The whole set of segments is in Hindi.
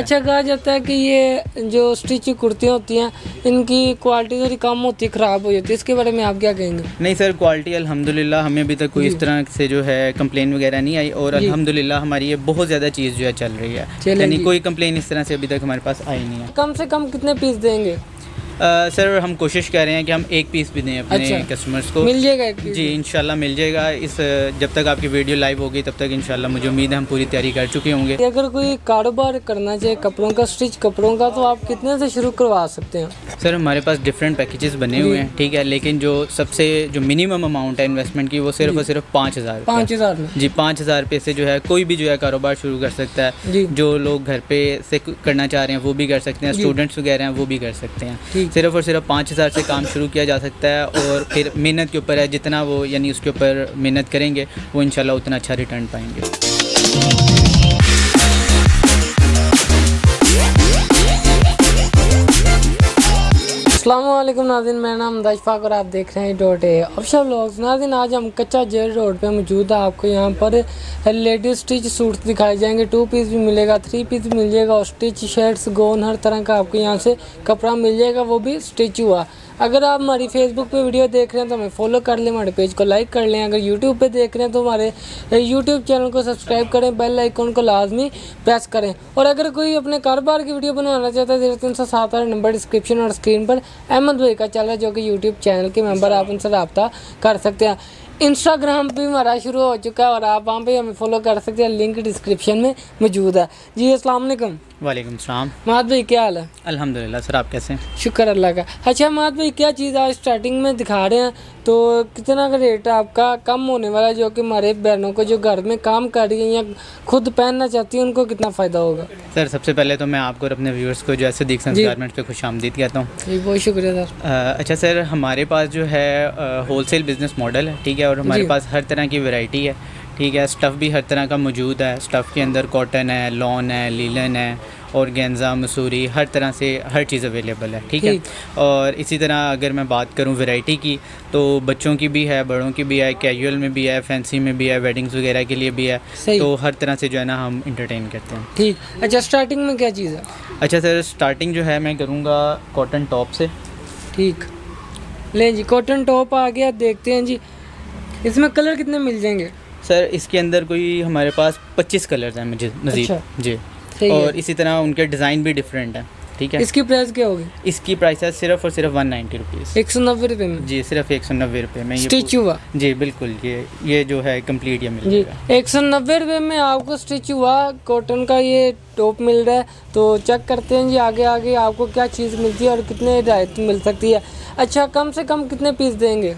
अच्छा कहा जाता है कि ये जो स्टिच कुर्तियाँ होती हैं इनकी क्वालिटी थोड़ी कम होती है ख़राब हो जाती है। इसके बारे में आप क्या कहेंगे? नहीं सर क्वालिटी अल्हम्दुलिल्लाह हमें अभी तक कोई इस तरह से जो है कम्प्लेन वगैरह नहीं आई और। अल्हम्दुलिल्लाह हमारी ये बहुत ज़्यादा चीज़ जो है चल रही है। यानी कोई कम्प्लेन इस तरह से अभी तक हमारे पास आई नहीं है। कम से कम कितने पीस देंगे? अ, सर हम कोशिश कर रहे हैं कि हम एक पीस भी दें अपने अच्छा। कस्टमर्स को। मिल जाएगा एक पीस जी इंशाल्लाह मिल जाएगा। इस जब तक आपकी वीडियो लाइव होगी तब तक इंशाल्लाह मुझे उम्मीद है हम पूरी तैयारी कर चुके होंगे। अगर कोई कारोबार करना चाहिए कपड़ों का स्टिच कपड़ों का तो आप कितने से शुरू करवा सकते हैं? सर हमारे पास डिफरेंट पैकेजेस बने हुए हैं ठीक है लेकिन जो सबसे जो मिनिमम अमाउंट है इन्वेस्टमेंट की वो सिर्फ़ और सिर्फ़ पाँच हज़ार पाँच हज़ार जी पाँच हज़ार रुपये से जो है कोई भी जो है कारोबार शुरू कर सकता है। जो। लोग घर पे से करना चाह रहे हैं वो भी कर सकते हैं। स्टूडेंट्स वगैरह हैं वो भी कर सकते हैं। सिर्फ़ और सिर्फ़ पाँच हज़ार से काम शुरू किया जा सकता है और फिर मेहनत के ऊपर है, जितना वो, यानी उसके ऊपर मेहनत करेंगे, वो इंशाल्लाह उतना अच्छा रिटर्न पाएँगे। अल्लाम नाजिन मेरा नाम दशफाक और आप देख रहे हैं डॉट ए ऑफिशियल ब्लॉग्स नाजिन आज हम कच्चा जेल रोड पे मौजूद है। आपको यहाँ पर लेडीज़ स्टिच सूट्स दिखाए जाएँगे। टू पीस भी मिलेगा थ्री पीस भी मिल जाएगा और स्टिच शर्ट्स गोन हर तरह का आपको यहाँ से कपड़ा मिल जाएगा। वो भी स्टिच हुआ। अगर आप हमारी फेसबुक पे वीडियो देख रहे हैं तो हमें फॉलो कर लें, हमारे पेज को लाइक कर लें। अगर यूट्यूब पे देख रहे हैं तो हमारे यूट्यूब चैनल को सब्सक्राइब करें बेल आइकॉन को लाजमी प्रेस करें। और अगर कोई अपने कारोबार की वीडियो बनवाना चाहता है ज़ीरो तीन सौ सात आठ नंबर डिस्क्रिप्शन और स्क्रीन पर अहमद भाई का है, जो कि यूट्यूब चैनल के मेंबर आप उनसे रबता कर सकते हैं। इंस्टाग्राम भी हमारा शुरू हो चुका है और आप वहाँ पे हमें फॉलो कर सकते हैं। लिंक डिस्क्रिप्शन में मौजूद है। जी अस्सलाम वालेकुम। वालेकुम सलाम। महद भाई क्या हाल है? अल्हम्दुलिल्लाह सर आप कैसे हैं? शुक्र अल्लाह का। अच्छा मात भाई क्या चीज़ आज स्टार्टिंग में दिखा रहे हैं? तो कितना का रेट है आपका कम होने वाला है जो कि हमारे बहनों को जो घर में काम कर रही हैं या खुद पहनना चाहती हैं उनको कितना फ़ायदा होगा? सर सबसे पहले तो मैं आपको और अपने व्यूअर्स को जो सन्स जी। गारमेंट्स पे खुश आमदीद कहता हूँ। जी बहुत शुक्रिया सर। अच्छा सर हमारे पास जो है होलसेल बिज़नेस मॉडल है ठीक है? और हमारे पास हर तरह की वैरायटी है। ठीक है स्टफ़ भी हर तरह का मौजूद है। स्टफ़ के अंदर कॉटन है लॉन है लीलन है और गेंजा मसूरी हर तरह से हर चीज़ अवेलेबल है। ठीक है? और इसी तरह अगर मैं बात करूँ वैरायटी की तो बच्चों की भी है बड़ों की भी है कैजुअल में भी है फैंसी में भी है वेडिंग्स वगैरह के लिए भी है। तो हर तरह से जो है ना हम इंटरटेन करते हैं। ठीक। अच्छा स्टार्टिंग में क्या चीज़ है? अच्छा सर स्टार्टिंग जो है मैं करूँगा कॉटन टॉप से। ठीक। लें जी कॉटन टॉप आ गया देखते हैं जी। इसमें कलर कितने मिल जाएँगे? सर इसके अंदर कोई हमारे पास 25 कलर हैं मुझे मज़ीद अच्छा। जी। और इसी तरह उनके डिज़ाइन भी डिफरेंट हैं ठीक है? इसकी प्राइस क्या होगी? इसकी प्राइस है सिर्फ़ और सिर्फ़ वन नाइन्टी रुपीज़। एक सौ नब्बे रुपये में? जी सिर्फ़ एक सौ नब्बे रुपये में स्टिच हुआ? जी बिल्कुल ये ये जो है कंप्लीट ये मिल जी। एक सौ नब्बे रुपये में आपको स्टिच हुआ कॉटन का ये टॉप मिल रहा है तो चेक करते हैं जी आगे आगे आपको क्या चीज़ मिलती है और कितने रियायत मिल सकती है। अच्छा कम से कम कितने पीस देंगे?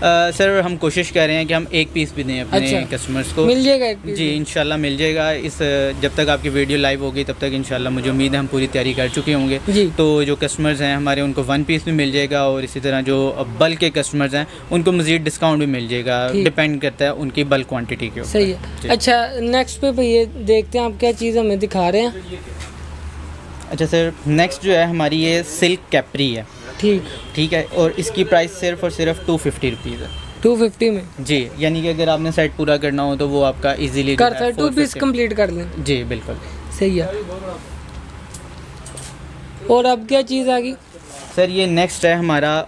अ, सर हम कोशिश कर रहे हैं कि हम एक पीस भी दें अपने अच्छा। कस्टमर्स को। मिल जाएगा एक पीस जी इंशाल्लाह मिल जाएगा। इस जब तक आपकी वीडियो लाइव होगी तब तक इंशाल्लाह मुझे उम्मीद है हम पूरी तैयारी कर चुके होंगे। तो जो कस्टमर्स हैं हमारे उनको वन पीस भी मिल जाएगा और इसी तरह जो बल्क के कस्टमर्स हैं उनको मज़ीद डिस्काउंट भी मिल जाएगा। डिपेंड करता है उनकी बल्क क्वान्टिटी के ऊपर। सही है। अच्छा नेक्स्ट पे भैया देखते हैं आप क्या चीज़ हमें दिखा रहे हैं। अच्छा सर नेक्स्ट जो है हमारी ये सिल्क कैपरी है। ठीक। ठीक है और इसकी प्राइस सिर्फ़ और सिर्फ़ टू फिफ्टी रुपीज़ है। टू फिफ्टी में? जी यानी कि अगर आपने सेट पूरा करना हो तो वो आपका इजीली करता है टू पीस कंप्लीट कर लें। जी बिल्कुल। सही है। और अब क्या चीज़ आ गई? सर ये नेक्स्ट है हमारा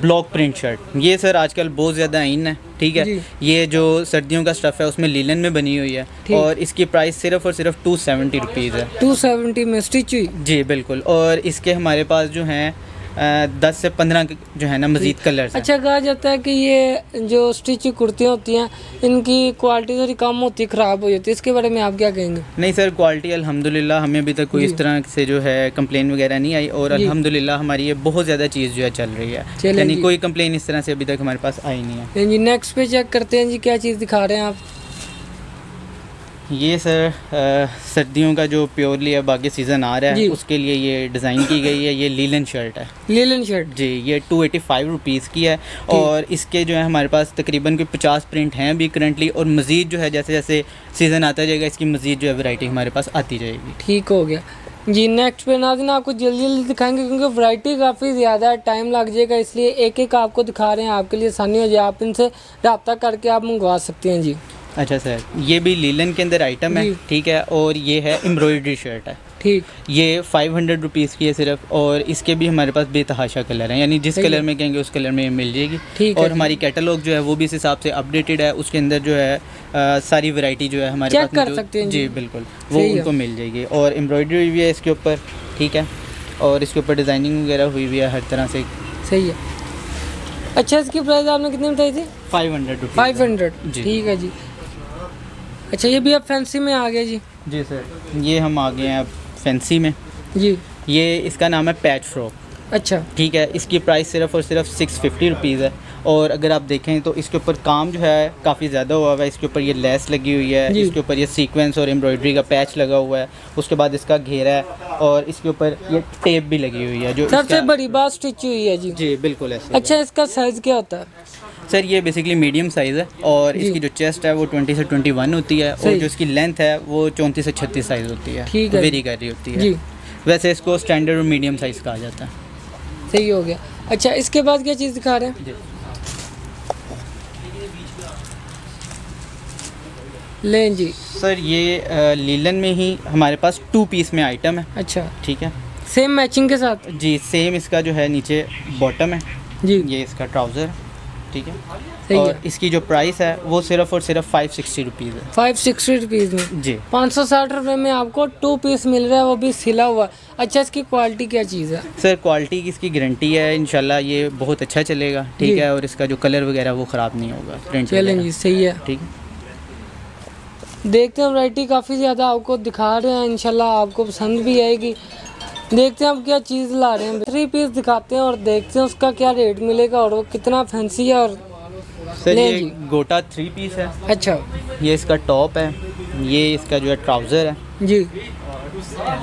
ब्लॉक प्रिंट शर्ट ये सर आजकल बहुत ज़्यादा इन है ठीक है? ये जो सर्दियों का स्टफ़ है उसमें लीलन में बनी हुई है। और इसकी प्राइस सिर्फ़ और सिर्फ़ टू सेवेंटी रुपीज़ है। टू सेवेंटी में स्टिच हुई? जी बिल्कुल। और इसके हमारे पास जो हैं दस से पंद्रह जो है ना मज़ीद कलर अच्छा कहा जाता है कि ये जो स्टिच कुर्तियाँ होती हैं इनकी क्वालिटी थोड़ी कम होती है ख़राब हो जाती है इसके बारे में आप क्या कहेंगे? नहीं सर क्वालिटी अल्हम्दुलिल्लाह हमें अभी तक कोई इस तरह से जो है कंप्लेन वगैरह नहीं आई और जी। अल्हम्दुलिल्लाह हमारी ये बहुत ज़्यादा चीज़ जो है चल रही है। यानी कोई कंप्लेन इस तरह से अभी तक हमारे पास आई नहीं है। हाँ जी नेक्स्ट पे चेक करते हैं जी क्या चीज़ दिखा रहे हैं आप? ये सर अ, सर्दियों का जो प्योरली अब आगे सीज़न आ रहा है उसके लिए ये डिज़ाइन की गई है ये लीलन शर्ट है। लीलन शर्ट जी ये टू एटी फाइव रुपीज़ की है और इसके जो है हमारे पास तकरीबन कोई पचास प्रिंट हैं अभी करंटली और मज़ीद जो है जैसे जैसे सीज़न आता जाएगा इसकी मज़ीद जो है वैरायटी हमारे पास आती जाएगी। ठीक हो गया। जी नेक्स्ट पे नाजिन आपको जल्दी जल्दी दिखाएँगे क्योंकि वैरायटी काफ़ी ज़्यादा है टाइम लग जाएगा इसलिए एक एक आपको दिखा रहे हैं आपके लिए आसानी हो जाए आप इनसे रबता करके आप मंगवा सकते हैं जी। अच्छा सर ये भी लीलन के अंदर आइटम है ठीक है और ये है एम्ब्रॉयडरी शर्ट है। ठीक। ये फाइव हंड्रेड रुपीज़ की है सिर्फ़ और इसके भी हमारे पास बेतहाशा कलर है यानी जिस कलर में कहेंगे उस कलर में मिल जाएगी। ठीक और। हमारी कैटलॉग जो है वो भी इस हिसाब से अपडेटेड है उसके अंदर जो है अ, सारी वैरायटी जो है हमारे पास कर सकते हैं जी। बिल्कुल। वो उनको मिल जाएगी। और एम्ब्रॉयडरी भी है इसके ऊपर ठीक है और इसके ऊपर डिज़ाइनिंग वगैरह हुई हुई है हर तरह से। सही है। अच्छा इसकी प्राइस आपने कितनी बताई थी? Five hundred five hundred. ठीक है जी। अच्छा ये भी अब फैंसी में आ गया जी? जी सर ये हम आ गए हैं अब फैंसी में। जी। ये इसका नाम है पैच फ्रॉक अच्छा। ठीक है इसकी प्राइस सिर्फ़ और सिर्फ़ सिक्स फिफ्टी रुपीज़ है। और अगर आप देखें तो इसके ऊपर काम जो है काफ़ी ज़्यादा हुआ हुआ है। इसके ऊपर ये लेस लगी हुई है। इसके ऊपर ये सीक्वेंस और एम्ब्रॉयडरी का पैच लगा हुआ है। उसके बाद इसका घेरा है और इसके ऊपर ये टेप भी लगी हुई है जो सबसे बड़ी बात स्टिच हुई है जी। जी बिल्कुल ऐसे अच्छा इसका साइज़ क्या होता है? सर ये बेसिकली मीडियम साइज़ है और इसकी जो चेस्ट है वो 20 से 21 होती है और जो इसकी लेंथ है वो 34 से 36 साइज़ होती है। ठीक है। वेरी कर रही होती है। जी। वैसे इसको स्टैंडर्ड और मीडियम साइज़ कहा जाता है। सही हो गया। अच्छा इसके बाद क्या चीज़ दिखा रहे हैं? लें जी। सर ये लीलन में ही हमारे पास टू पीस में आइटम है। अच्छा। ठीक है। सेम मैचिंग के साथ? जी सेम इसका जो है नीचे बॉटम है। जी। ये इसका ट्राउज़र है। ठीक है? सही और है। इसकी जो प्राइस है वो सिर्फ़ और सिर्फ़ फाइव सिक्सटी रुपीज़ है। फाइव सिक्सटी रुपीज़ में? जी। पाँच सौ साठ रुपये में आपको टू पीस मिल रहा है वो भी सिला हुआ। अच्छा इसकी क्वालिटी क्या चीज़ है? सर क्वालिटी की इसकी गारंटी है इंशाल्लाह ये बहुत अच्छा चलेगा। ठीक है और इसका जो कलर वगैरह वो ख़राब नहीं होगा। प्रिंट चलें जी सही है। ठीक। है देखते हैं वैरायटी काफ़ी ज़्यादा आपको दिखा रहे हैं इंशाल्लाह आपको पसंद भी आएगी। देखते हैं अब क्या चीज़ ला रहे हैं। थ्री पीस दिखाते हैं और देखते हैं उसका क्या रेट मिलेगा और वो कितना फैंसी है और सर ये गोटा थ्री पीस है। अच्छा। ये इसका टॉप है। ये इसका जो है ट्राउज़र है। जी।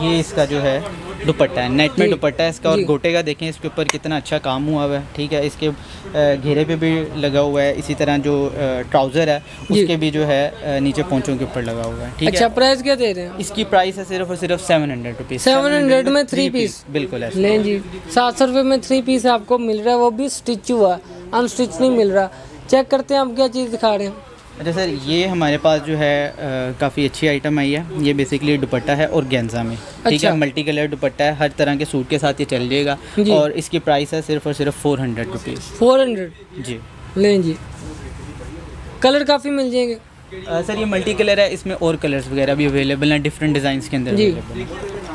ये इसका जो है दुपट्टा है नेट में दुपट्टा है इसका और गोटे का देखें इसके ऊपर कितना अच्छा काम हुआ हुआ है ठीक है इसके घेरे पे भी लगा हुआ है इसी तरह जो ट्राउज़र है उसके भी जो है नीचे पोंचों के ऊपर लगा हुआ है ठीक अच्छा है। प्राइस क्या दे रहे हैं? इसकी प्राइस है सिर्फ़ और सिर्फ़ सेवन हंड्रेड रुपीज़ 700 में three piece। बिल्कुल जी सात सौ रुपये में थ्री पीस आपको मिल रहा है वो भी स्टिच हुआ अनस्टिच नहीं मिल रहा। चेक करते हैं आप क्या चीज़ दिखा रहे हैं। अच्छा सर ये हमारे पास जो है काफ़ी अच्छी आइटम आई है। ये बेसिकली दुपट्टा है और गेंजा में। अच्छा। ठीक अच्छा। है मल्टी कलर दुपट्टा है हर तरह के सूट के साथ ये चल जाएगा। और इसकी प्राइस है सिर्फ़ और सिर्फ़ four hundred rupees four hundred जी। लें जी। कलर काफ़ी मिल जाएँगे। सर ये मल्टी कलर है इसमें और कलर्स वगैरह भी अवेलेबल हैं डिफरेंट डिज़ाइन के अंदर जी। अवेलेबल हैं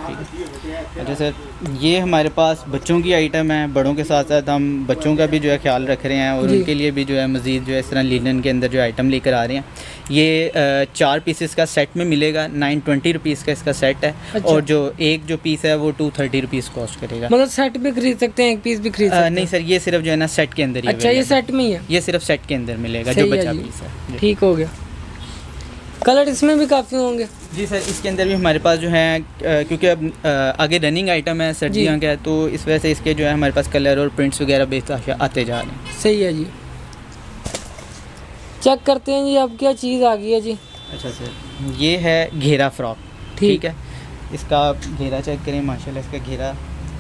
ठीक है अच्छा सर ये हमारे पास बच्चों की आइटम है बड़ों के साथ साथ हम बच्चों का भी जो है ख्याल रख रहे हैं और उनके लिए भी जो है मज़ीद जो है इस तरह लिनन के अंदर जो आइटम लेकर आ रहे हैं। ये चार पीसेस का सेट में मिलेगा नाइन ट्वेंटी रुपीज़ का इसका सेट है अच्छा। और जो एक जो पीस है वो टू थर्टी रुपीज़ कॉस्ट करेगा। मतलब सेट भी खरीद सकते हैं एक पीस भी खरीद नहीं सर ये सिर्फ़ जो है ना सेट के अंदर ही अच्छा ये। सेट में ही है? ये सिर्फ़ सेट के अंदर मिलेगा जो सही बचा जी। पीस है। ठीक हो गया। कलर इसमें भी काफ़ी होंगे। जी सर इसके अंदर भी हमारे पास जो है क्योंकि अब आगे रनिंग आइटम है सर्दियों का तो इस वजह से इसके जो है हमारे पास कलर और प्रिंट्स वगैरह बेहतर आते जा रहे हैं। सही है जी। चेक करते हैं जी अब क्या चीज़ आ गई है जी। अच्छा सर ये है घेरा फ्रॉक ठीक। है? इसका घेरा चेक करें माशाल्लाह इसका घेरा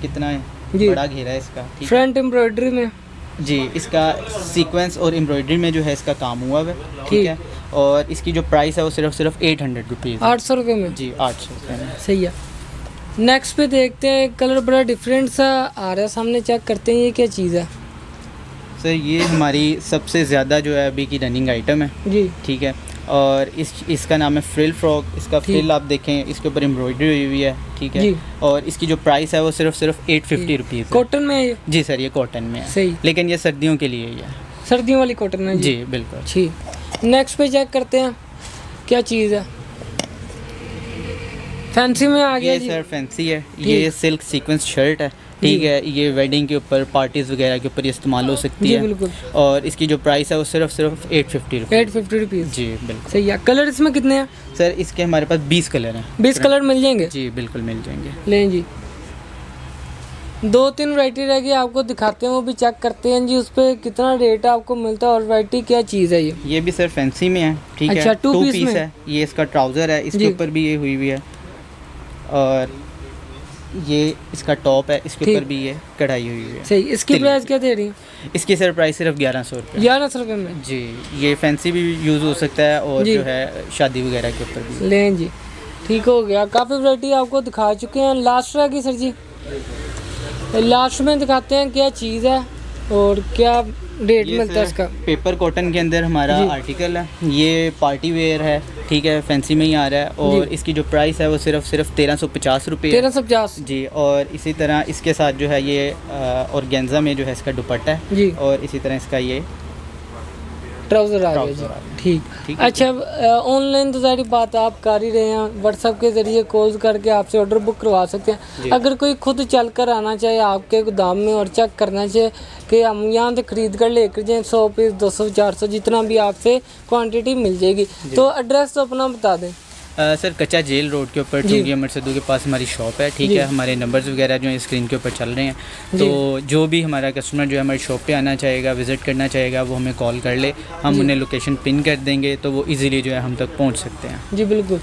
कितना है? जी। बड़ा घेरा है इसका फ्रंट एम्ब्रॉयडरी में। जी इसका सीक्वेंस और एम्ब्रॉयडरी में जो है इसका काम हुआ है। ठीक। है? और इसकी जो प्राइस है वो सिर्फ़ सिर्फ़ एट हंड्रेड रुपीज़ आठ सौ रुपये में? जी आठ सौ रुपये में। सही है। नेक्स्ट पे देखते हैं कलर बड़ा डिफरेंट सा आ रहा है। सामने चेक करते हैं ये क्या चीज़ है। सर ये हमारी सबसे ज़्यादा जो है अभी की रनिंग आइटम है। जी। ठीक है? और इस इसका नाम है फ्रिल फ्रॉक इसका। फ्रिल आप देखें इसके ऊपर एम्ब्रॉयडरी हुई हुई है। ठीक है? और इसकी जो प्राइस है वो सिर्फ़ सिर्फ़ एट फिफ्टी रुपीज़ है। कॉटन में है जी सर ये कॉटन में है। सही। लेकिन ये सर्दियों के लिए ही है। सर्दियों वाली कॉटन है जी बिल्कुल। ठीक। नेक्स्ट पे चेक करते हैं क्या चीज़ है। फैंसी में आ गया ये जी। सर फैंसी है ये सिल्क सीक्वेंस शर्ट है ठीक है ये वेडिंग के ऊपर पार्टीज़ वगैरह के ऊपर इस्तेमाल हो सकती है। बिल्कुल। और इसकी जो प्राइस है वो सिर्फ़ सिर्फ़ eight fifty eight fifty rupees जी बिल्कुल। सही है। कलर इसमें कितने हैं? सर इसके हमारे पास बीस कलर हैं। बीस कलर मिल जाएँगे? जी बिल्कुल मिल जाएँगे। लें जी। दो तीन वैरायटी रह गई आपको दिखाते हैं वो भी चेक करते हैं जी उस पर कितना रेट आपको मिलता है और वैरायटी क्या चीज़ है ये। ये भी सर फैंसी में है ठीक अच्छा, है टू piece पीस है ये इसका ट्राउज़र है इसके ऊपर भी ये हुई हुई है। और ये इसका टॉप है इसके ऊपर भी ये कढ़ाई हुई हुई है। सही इसकी प्राइस क्या दे रही? है इसकी सर प्राइस सिर्फ़ ग्यारह सौ रुपये। ग्यारह सौ रुपये में? जी ये फैंसी भी यूज़ हो सकता है और जो। है शादी वगैरह के ऊपर भी। लें जी ठीक हो गया। काफ़ी वैरायटी आपको दिखा चुके हैं। लास्ट रहेगी सर जी। लास्ट में दिखाते हैं क्या चीज़ है और क्या रेट मिलता है इसका। पेपर कॉटन के अंदर हमारा आर्टिकल है। ये पार्टी वेयर है ठीक है फैंसी में ही आ रहा है और इसकी जो प्राइस है वो सिर्फ़ सिर्फ़ तेरह सौ पचास रुपये तेरह सौ पचास। जी और इसी तरह इसके साथ जो है ये और गेंजा में जो है इसका दुपट्टा है। जी। और इसी तरह इसका ये ट्राउज़र आ गया। ठीक। अच्छा ऑनलाइन तो सारी बात आप कर ही रहे हैं व्हाट्सएप के ज़रिए कॉल करके आपसे ऑर्डर बुक करवा सकते हैं। अगर कोई खुद चल कर आना चाहे आपके गोदाम में और चेक करना चाहे कि हम यहाँ से खरीद कर लेकर जाएँ सौ पीस दो सौ चार सौ जितना भी आपसे क्वान्टिटी मिल जाएगी। तो एड्रेस तो अपना बता दें। अ, सर कच्चा जेल रोड के ऊपर जी। चुंगी अमर सद्दू के पास हमारी शॉप है ठीक है? हमारे नंबर्स वगैरह जो है स्क्रीन के ऊपर चल रहे हैं। तो जो भी हमारा कस्टमर जो है हमारी शॉप पे आना चाहेगा विज़िट करना चाहेगा वो हमें कॉल कर ले। हम उन्हें लोकेशन पिन कर देंगे तो वो इजीली जो है हम तक पहुँच सकते हैं। जी बिल्कुल।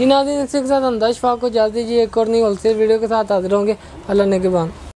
जी इसी के साथ अंदाज फाक को इजाज़त दीजिए एक और नई होलसेल वीडियो के साथ हाजिर होंगे। अल्लाह ने के बाद